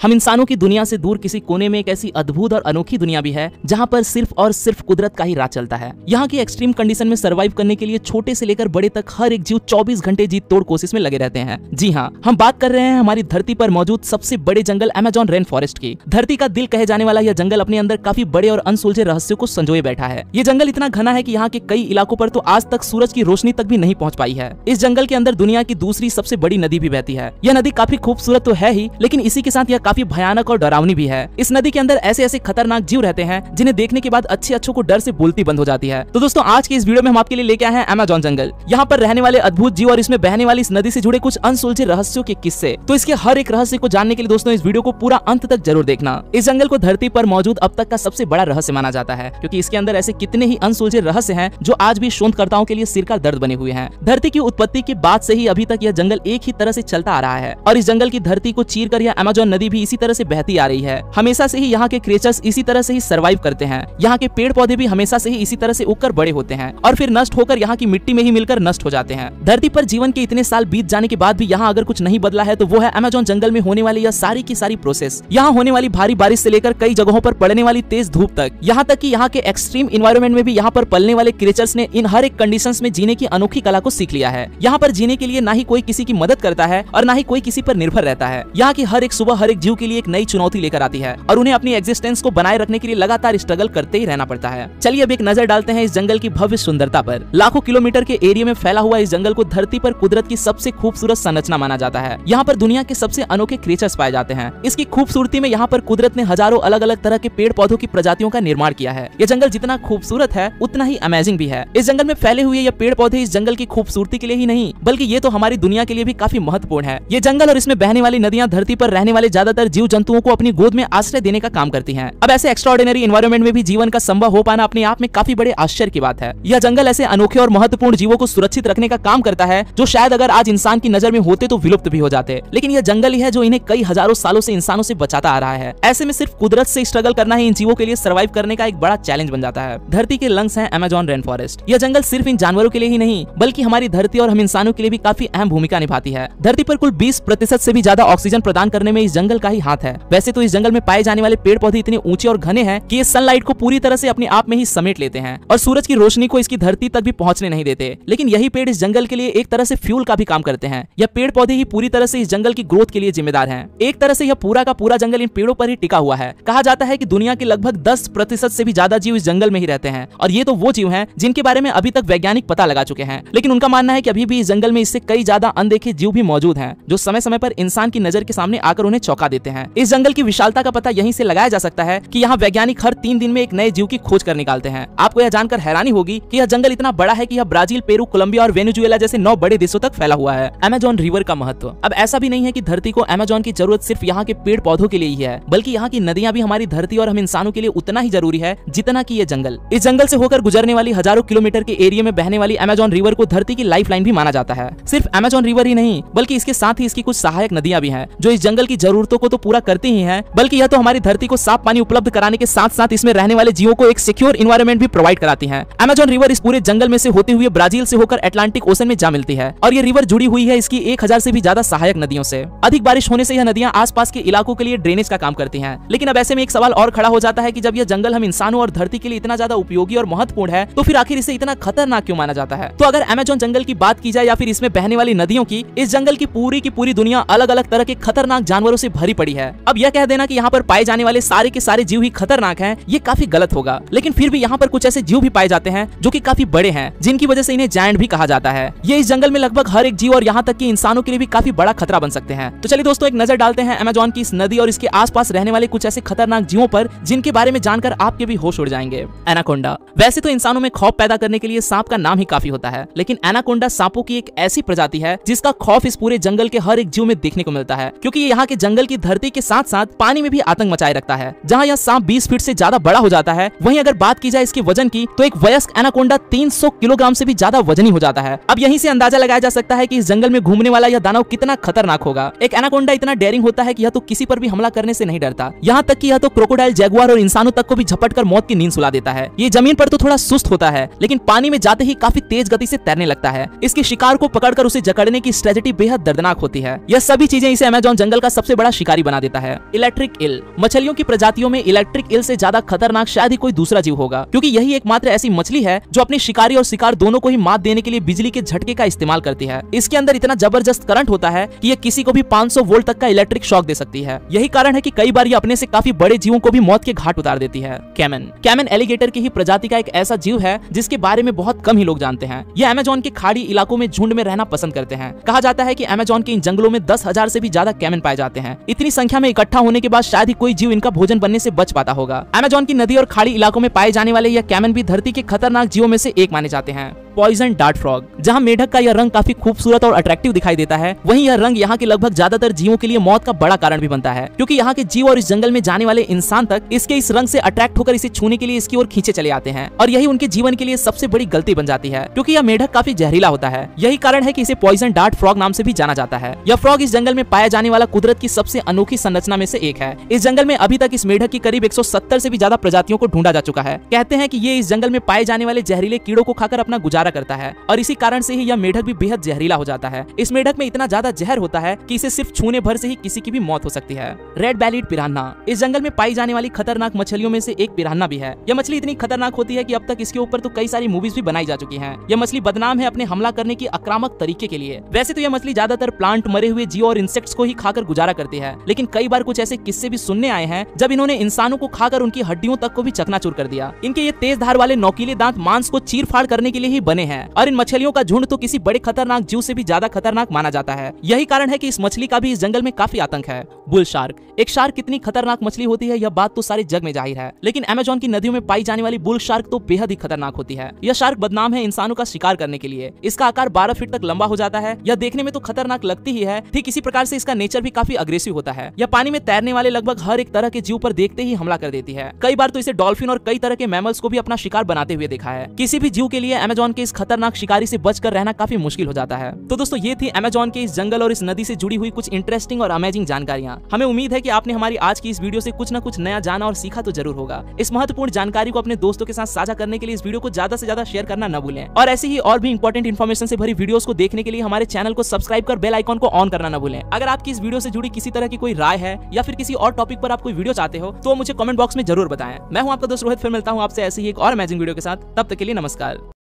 हम इंसानों की दुनिया से दूर किसी कोने में एक ऐसी अद्भुत और अनोखी दुनिया भी है, जहाँ पर सिर्फ़ और सिर्फ़ कुदरत का ही राज चलता है। यहाँ की एक्सट्रीम कंडीशन में सर्वाइव करने के लिए छोटे से लेकर बड़े तक हर एक जीव 24 घंटे जीत तोड़ कोशिश में लगे रहते हैं। जी हाँ हम बात कर रहे हैं हमारी धरती पर मौजूद सबसे बड़े जंगल अमेजोन रेन फॉरेस्ट की। धरती का दिल कहे जाने वाला यह जंगल अपने अंदर काफ़ी बड़े और अनसुलझे रहस्यों को संजोए बैठा है। ये जंगल इतना घना है की यहाँ के कई इलाकों पर तो आज तक सूरज की रोशनी तक भी नहीं पहुँच पाई है। इस जंगल के अंदर दुनिया की दूसरी सबसे बड़ी नदी भी बहती है। यह नदी काफ़ी खूबसूरत तो है ही, लेकिन इसी के साथ यह काफ़ी भयानक और डरावनी भी है। इस नदी के अंदर ऐसे ऐसे खतरनाक जीव रहते हैं, जिन्हें देखने के बाद अच्छे अच्छों को डर से बोलती बंद हो जाती है। तो दोस्तों, आज के इस वीडियो में हम आपके लिए लेके आए हैं अमेजोन जंगल। यहाँ पर रहने वाले अद्भुत जीव और इसमें बहने वाली इस नदी से जुड़े कुछ अनसुलझे रहस्यों के किस्से। तो इसके हर एक रहस्य को जानने के लिए दोस्तों, इस वीडियो को पूरा अंत तक ज़रूर देखना। इस जंगल को धरती पर मौजूद अब तक का सबसे बड़ा रहस्य माना जाता है, क्योंकि इसके अंदर ऐसे कितने ही अनसुलझे रहस्य हैं, जो आज भी शोधकर्ताओं के लिए सिर का दर्द बने हुए हैं। धरती की उत्पत्ति के बाद से ही अभी तक यह जंगल एक ही तरह से चलता आ रहा है, और इस जंगल की धरती को चीर कर यह अमेजोन नदी इसी तरह से बहती आ रही है। हमेशा से ही यहाँ के क्रिएचर्स इसी तरह से ही सर्वाइव करते हैं। यहाँ के पेड़ पौधे भी हमेशा से ही इसी तरह से उगकर बड़े होते हैं और फिर नष्ट होकर यहाँ की मिट्टी में ही मिलकर नष्ट हो जाते हैं। धरती पर जीवन के इतने साल बीत जाने के बाद भी यहाँ अगर कुछ नहीं बदला है तो वो है अमेजोन जंगल में होने वाली यह सारी की सारी प्रोसेस यहाँ होने वाली भारी बारिश से लेकर कई जगहों पर पड़ने वाली तेज धूप तक। यहाँ तक कि यहाँ के एक्सट्रीम इन्वायरमेंट में भी यहाँ पर पलने वाले क्रिएचर्स ने इन हर एक कंडीशन में जीने की अनोखी कला को सीख लिया है। यहाँ पर जीने के लिए ना ही कोई किसी की मदद करता है और ना ही कोई किसी पर निर्भर रहता है। यहाँ की हर एक सुबह हर एक जीव के लिए एक नई चुनौती लेकर आती है और उन्हें अपनी एग्जिस्टेंस को बनाए रखने के लिए लगातार स्ट्रगल करते ही रहना पड़ता है। चलिए अब एक नज़र डालते हैं इस जंगल की भव्य सुंदरता पर। लाखों किलोमीटर के एरिया में फैला हुआ इस जंगल को धरती पर कुदरत की सबसे खूबसूरत संरचना माना जाता है। यहाँ पर दुनिया के सबसे अनोखे क्रिएचर्स पाए जाते हैं। इसकी खूबसूरती में यहाँ पर कुदरत ने हज़ारों अलग अलग तरह के पेड़ पौधों की प्रजातियों का निर्माण किया है। यह जंगल जितना खूबसूरत है, उतना ही अमेजिंग भी है। इस जंगल में फैले हुए ये पेड़ पौधे इस जंगल की खूबसूरती के लिए ही नहीं, बल्कि ये तो हमारी दुनिया के लिए भी काफ़ी महत्वपूर्ण है। ये जंगल और इसमें बहने वाली नदियाँ धरती पर रहने वाले ज़्यादातर जीव जंतुओं को अपनी गोद में आश्रय देने का काम करती है। अब ऐसे एक्स्ट्रॉर्डिनरी एनवायरमेंट में भी जीवन का संभव हो पाना अपने आप में काफ़ी बड़े आश्चर्य की बात है। यह जंगल ऐसे अनोखे और महत्वपूर्ण जीवों को सुरक्षित रखने का काम करता है, जो शायद अगर आज इंसान की नज़र में होते तो विलुप्त भी हो जाते। लेकिन यह जंगल ही है जो इन्हें कई हज़ारों सालों से इंसानों से बचाता आ रहा है। ऐसे में सिर्फ़ कुदरत से स्ट्रगल करना ही इन जीवों के लिए सर्वाइव करने का एक बड़ा चैलेंज बन जाता है। धरती के लंग्स है अमेजोन रेन फॉरेस्ट यह जंगल सिर्फ़ इन जानवरों के लिए ही नहीं, बल्कि हमारी धरती और हम इंसानों के लिए भी काफ़ी अहम भूमिका निभाती है। धरती पर कुल 20 प्रतिशत भी ज़्यादा ऑक्सीजन प्रदान करने में इस जंगल का ही हाथ है। वैसे तो इस जंगल में पाए जाने वाले पेड़ पौधे इतने ऊँचे और घने हैं कि ये सनलाइट को पूरी तरह से अपने आप में ही समेट लेते हैं और सूरज की रोशनी को इसकी धरती तक भी पहुँचने नहीं देते। लेकिन यही पेड़ इस जंगल के लिए एक तरह से फ्यूल का भी काम करते हैं। यह पेड़ पौधे ही पूरी तरह से इस जंगल की ग्रोथ के लिए जिम्मेदार है। एक तरह से यह पूरा का पूरा जंगल इन पेड़ों पर ही टिका हुआ है। कहा जाता है की दुनिया के लगभग दस प्रतिशत भी ज़्यादा जीव इस जंगल में ही रहते हैं और ये तो वो जीव है जिनके बारे में अभी तक वैज्ञानिक पता लगा चुके हैं। लेकिन उनका मानना है की अभी भी इस जंगल में इससे कई ज़्यादा अनदेखे जीव भी मौजूद हैं, जो समय समय पर इंसान की नज़र के सामने आकर उन्हें चौंका देते हैं। इस जंगल की विशालता का पता यहीं से लगाया जा सकता है कि यहाँ वैज्ञानिक हर तीन दिन में एक नए जीव की खोज कर निकालते हैं। आपको यह जानकर हैरानी होगी कि यह जंगल इतना बड़ा है कि यह ब्राज़ील, पेरू, कोलंबिया और वेनेजुएला जैसे नौ बड़े देशों तक फैला हुआ है। अमेजोन रिवर का महत्व। अब ऐसा भी नहीं है की धरती को अमेजोन की ज़रूरत सिर्फ़ यहाँ के पेड़ पौधों के लिए ही है, बल्कि यहाँ की नदियाँ भी हमारी धरती और हम इंसानों के लिए उतना ही ज़रूरी है जितना की ये जंगल। इस जंगल से होकर गुजरने वाली हज़ारों किलोमीटर के एरिया में बहने वाली अमेजोन रिवर को धरती की लाइफ भी माना जाता है। सिर्फ़ अमेजोन रिवर ही नहीं, बल्कि इसके साथ ही इसकी कुछ सहायक नदियाँ भी हैं, जो इस जंगल की जरूरतों को तो पूरा करती ही हैं, बल्कि यह तो हमारी धरती को साफ़ पानी उपलब्ध कराने के साथ साथ इसमें रहने वाले जीवों को एक सिक्योर इन्वायरमेंट भी प्रोवाइड कराती है। अमेजोन रिवर इस पूरे जंगल में से होते हुए ब्राज़ील से होकर अटलांटिक ओशन में जा मिलती है, और ये रिवर जुड़ी हुई है इसकी एक हज़ार से भी ज़्यादा सहायक नदियों से। अधिक बारिश होने से यह नदियाँ आसपास के इलाकों के लिए ड्रेनेज का काम करती हैं। लेकिन अब ऐसे में एक सवाल और खड़ा हो जाता है कि जब यह जंगल हम इंसानों और धरती के लिए इतना ज़्यादा उपयोगी और महत्वपूर्ण है तो फिर आखिर इसे इतना खतरनाक क्यों माना जाता है? तो अगर अमेजोन जंगल की बात की जाए या फिर इसमें बहने वाली नदियों की, इस जंगल की पूरी की पूरी दुनिया अलग अलग तरह के खतरनाक जानवरों से भरी पड़ी है। अब यह कह देना कि यहाँ पर पाए जाने वाले सारे के सारे जीव ही खतरनाक हैं, ये काफ़ी गलत होगा। लेकिन फिर भी यहाँ पर कुछ ऐसे जीव भी पाए जाते हैं, जो कि काफ़ी बड़े हैं, जिनकी वजह से इन्हें जायंट भी कहा जाता है। ये इस जंगल में लगभग हर एक जीव और यहाँ तक की इंसानों के लिए भी काफ़ी बड़ा खतरा बन सकते हैं। तो चलिए दोस्तों, एक नज़र डालते हैं अमेजोन की इस नदी और इसके आसपास रहने वाले कुछ ऐसे खतरनाक जीवों पर, जिनके बारे में जानकर आपके भी होश उड़ जाएँगे। एनाकोंडा वैसे तो इंसानों में खौफ पैदा करने के लिए सांप का नाम ही काफ़ी होता है, लेकिन एनाकोंडा सांपों की एक ऐसी प्रजाति है, जिसका खौफ इस पूरे जंगल के हर एक जीव में देखने को मिलता है, क्योंकि यहाँ के जंगल की धरती के साथ साथ पानी में भी आतंक मचाए रखता है। जहाँ यह सांप 20 फीट से ज़्यादा बड़ा हो जाता है, वहीं अगर बात की जाए इसके वज़न की तो एक वयस्क एनाकोंडा 300 किलोग्राम से भी ज़्यादा वजनी हो जाता है। अब यहीं से अंदाज़ा लगाया जा सकता है की इस जंगल में घूमने वाला यह दानव कितना खतरनाक होगा। एक एनाकोंडा इतना डेयरिंग होता है कि यह तो किसी पर भी हमला करने से नहीं डरता। यहाँ तक कि यह तो क्रोकोडाइल जैगुआर और इंसानों तक को भी झपट कर मौत की नींद सुला देता है। ये ज़मीन पर तो थोड़ा सुस्त होता है, लेकिन पानी में जाते ही काफ़ी तेज गति से तैरने लगता है। इसके शिकार को पकड़कर उसे जकड़ने की स्ट्रेटेजी बेहद दर्दनाक होती है। यह सभी चीज़ें इसे अमेजोन जंगल का सबसे बड़ा शिकारी बना देता है। Electric eel. मछलियों की प्रजातियों में इलेक्ट्रिक इल से ज़्यादा खतरनाक शायद ही कोई दूसरा जीव होगा। क्योंकि यही एकमात्र ऐसी मछली है जो अपने शिकारी और शिकार दोनों को ही मात देने के लिए बिजली के झटके का इस्तेमाल करती है। इसके अंदर इतना ज़बरदस्त करंट होता है की कि किसी को भी 500 वोल्ट तक का इलेक्ट्रिक शॉक दे सकती है। यही कारण है की कई बार ये अपने से काफ़ी बड़े जीवों को भी मौत के घाट उतार देती है। कैमन। कैमन एलिगेटर की ही प्रजाति का एक ऐसा जीव है, जिसके बारे में बहुत कम ही लोग जानते हैं। ये अमेजोन के खाड़ी इलाकों में झुंड में रहना पसंद करते हैं। कहा जाता है की अमेजोन के इन जंगलों में दस हज़ार से भी ज़्यादा कैमन पाए जाते हैं। इतनी संख्या में इकट्ठा होने के बाद शायद ही कोई जीव इनका भोजन बनने से बच पाता होगा। अमेजोन की नदी और खाड़ी इलाकों में पाए जाने वाले यह कैमन भी धरती के खतरनाक जीवों में से एक माने जाते हैं। पॉइजन डार्ट फ्रॉग जहाँ मेढक का यह रंग काफ़ी खूबसूरत और अट्रैक्टिव दिखाई देता है। वही यह रंग यहाँ के लगभग ज़्यादातर जीवों के लिए मौत का बड़ा कारण भी बनता है, क्योंकि यहाँ के जीव और इस जंगल में जाने वाले इंसान तक इसके इस रंग से अट्रैक्ट होकर इसे छूने के लिए इसकी ओर खींचे चले आते हैं। और यही उनके जीवन के लिए सबसे बड़ी गलती बन जाती है, क्योंकि यह मेढक काफ़ी जहरीला होता है। यही कारण है की इसे पॉइजन डार्ट फ्रॉग नाम से भी जाना जाता है। यह फ्रॉग इस जंगल में पाया जाने वाला कुदरत की सबसे अनोखी संरचना में से एक है। इस जंगल में अभी तक इस मेढक की करीब 170 से भी ज़्यादा प्रजातियों को ढूंढा जा चुका है। कहते हैं कि ये इस जंगल में पाए जाने वाले जहरीले कीड़ों को खाकर अपना गुजारा करता है और इसी कारण से ही यह मेढक भी बेहद जहरीला हो जाता है। इस मेढक में इतना ज़्यादा जहर होता है कि इसे सिर्फ़ छूने भर से ही किसी की भी मौत हो सकती है। रेड बैलिड पिरान्ना इस जंगल में पाई जाने वाली खतरनाक मछलियों में से एक पिरान्ना भी है। यह मछली इतनी खतरनाक होती है कि अब तक इसके ऊपर तो कई सारी मूवीज़ भी बनाई जा चुकी हैं। यह मछली बदनाम है अपने हमला करने की आक्रामक तरीके के लिए। वैसे तो यह मछली ज़्यादातर प्लांट मरे हुए जीव और इंसेक्ट्स को ही खाकर गुजारा करती है, लेकिन कई बार कुछ ऐसे किस्से भी सुनने आए हैं, जब इन्होंने इंसानों को खाकर उनकी हड्डियों तक को भी चकनाचूर कर दिया। इनके ये तेज धार वाले नौकीले दांत मांस को चीर फाड़ करने के लिए ही बने हैं। और इन मछलियों का झुंड तो किसी बड़े खतरनाक जीव से भी ज़्यादा खतरनाक माना जाता है। यही कारण है कि इस मछली का भी इस जंगल में काफ़ी आतंक है। बुल शार्क, एक शार्क कितनी खतरनाक मछली होती है, यह बात तो सारे जग में ज़ाहिर है। लेकिन अमेजोन की नदियों में पाई जाने वाली बुल शार्क तो बेहद ही खतरनाक होती है। यह शार्क बदनाम है इंसानों का शिकार करने के लिए। इसका आकार बारह फीट तक लंबा हो जाता है। यह देखने में तो खतरनाक लगती ही है। ठीक इसी प्रकार से इसका नेचर भी काफ़ी अग्रेसिव होता है। यह पानी में तैरने वाले लगभग हर एक तरह के जीव पर देखते ही हमला कर देती है। कई बार तो इसे डॉल्फिन और कई तरह के मैमल्स को भी अपना शिकार बनाते हुए देखा है। किसी भी जीव के लिए अमेजोन के इस खतरनाक शिकारी से बचकर रहना काफ़ी मुश्किल हो जाता है। तो दोस्तों, ये थी अमेजोन के इस जंगल और इस नदी से जुड़ी हुई कुछ इंटरेस्टिंग और अमेजिंग जानकारियाँ। हमें उम्मीद है कि आपने हमारी आज की इस वीडियो से कुछ न कुछ नया जाना और सीखा तो ज़रूर होगा। इस महत्वपूर्ण जानकारी को अपने दोस्तों के साथ साझा करने के लिए इस वीडियो को ज़्यादा से ज़्यादा शेयर करना न भूलें। और ऐसी ही और भी इंपॉर्टेंट इन्फॉर्मेशन से भरी वीडियोस को देखने के लिए हमारे चैनल को सब्सक्राइब कर बेल आइकॉन को ऑन करना न भूलें। अगर आपकी इस वीडियो से जुड़ी किसी तरह की कोई राय है या फिर किसी और टॉपिक पर आप कोई वीडियो चाहते हो तो मुझे कमेंट बॉक्स में ज़रूर बताएँ। मैं हूँ आपका दोस्त रोहित, फिर मिलता हूँ आपसे ऐसे ही एक और अमेजिंग वीडियो के साथ। तब तक के लिए नमस्कार।